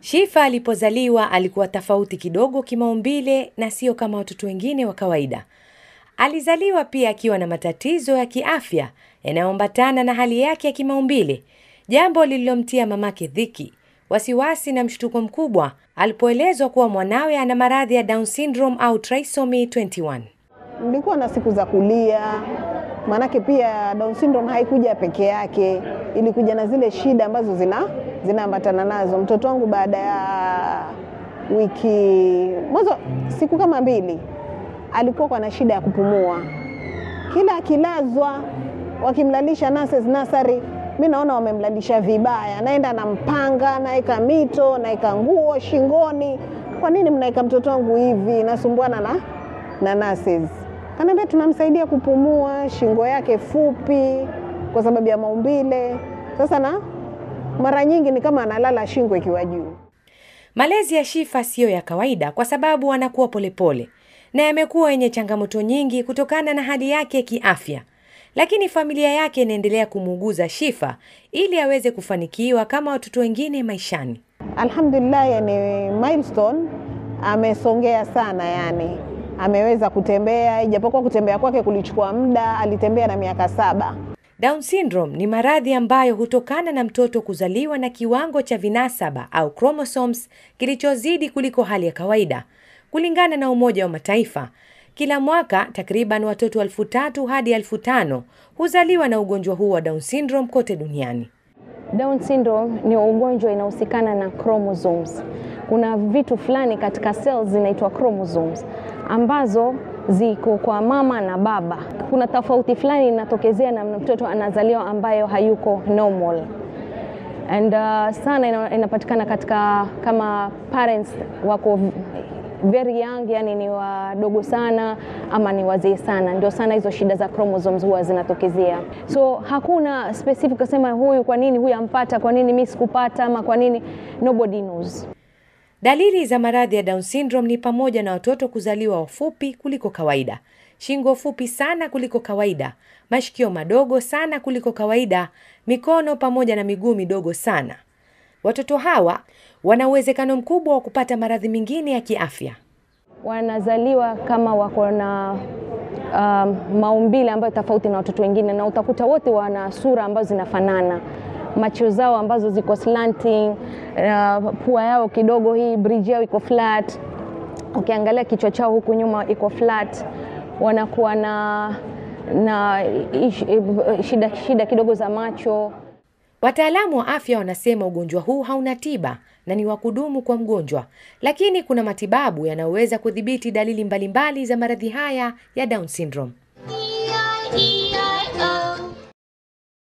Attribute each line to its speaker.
Speaker 1: Shifa alipozaliwa alikuwa tofauti kidogo kimaumbile na sio kama watoto wengine wa kawaida. Alizaliwa pia akiwa na matatizo ya kiafya yanayoambatana na hali yake ya kimaumbile, jambo lililomtia mamake dhiki, wasiwasi na mshtuko mkubwa alipoelezwa kuwa mwanawe ana maradhi ya Down syndrome au trisomy 21.
Speaker 2: Nilikuwa na siku za kulia, maanake pia Down syndrome haikuja peke yake, ilikuja na zile shida ambazo zina zinaambatana nazo. Mtoto wangu baada ya wiki mwanzo, siku kama mbili, alikuwa kwa na shida ya kupumua, kila akilazwa, wakimlalisha nurses nasari mi naona wamemlalisha vibaya, naenda na mpanga, naeka mito, naeka nguo shingoni. Kwa nini mnaeka mtoto wangu hivi? nasumbwana na na nurses kaniambia tunamsaidia kupumua, shingo yake fupi kwa sababu ya maumbile. Sasa na mara nyingi ni kama analala shingo ikiwa juu.
Speaker 1: Malezi ya Shifa siyo ya kawaida kwa sababu anakuwa polepole na yamekuwa yenye changamoto nyingi kutokana na hali yake kiafya, lakini familia yake inaendelea kumuuguza Shifa ili aweze kufanikiwa kama watoto wengine maishani.
Speaker 2: Alhamdulillah, yani milestone amesongea sana, yani ameweza kutembea, ijapokuwa kutembea kwake kulichukua muda. Alitembea na miaka saba.
Speaker 1: Down syndrome ni maradhi ambayo hutokana na mtoto kuzaliwa na kiwango cha vinasaba au chromosomes kilichozidi kuliko hali ya kawaida. Kulingana na Umoja wa Mataifa, kila mwaka takriban watoto elfu tatu hadi elfu tano huzaliwa na ugonjwa huu wa Down syndrome kote duniani.
Speaker 3: Down syndrome ni ugonjwa inahusikana na chromosomes. Kuna vitu fulani katika cells zinaitwa chromosomes ambazo ziko kwa mama na baba. Kuna tofauti fulani inatokezea na mtoto anazaliwa ambayo hayuko normal. And uh, sana inapatikana katika kama parents wako very young, yani ni wadogo sana ama ni wazee sana, ndio sana hizo shida za chromosomes huwa zinatokezea. So hakuna specific kusema huyu kwa nini huyu ampata, kwa nini mimi sikupata, ama kwa nini, nobody knows.
Speaker 1: Dalili za maradhi ya Down syndrome ni pamoja na watoto kuzaliwa wafupi kuliko kawaida, shingo fupi sana kuliko kawaida, mashikio madogo sana kuliko kawaida, mikono pamoja na miguu midogo sana. Watoto hawa wana uwezekano mkubwa wa kupata maradhi mengine ya kiafya.
Speaker 3: Wanazaliwa kama wako na um, maumbile ambayo tofauti na watoto wengine, na utakuta wote wana sura ambazo zinafanana macho zao ambazo ziko slanting, uh, pua yao kidogo hii bridge yao iko flat. Ukiangalia kichwa chao huku nyuma iko flat, wanakuwa na na ish, shida, shida kidogo za macho.
Speaker 1: Wataalamu wa afya wanasema ugonjwa huu hauna tiba na ni wa kudumu kwa mgonjwa, lakini kuna matibabu yanayoweza kudhibiti dalili mbalimbali mbali za maradhi haya ya Down syndrome.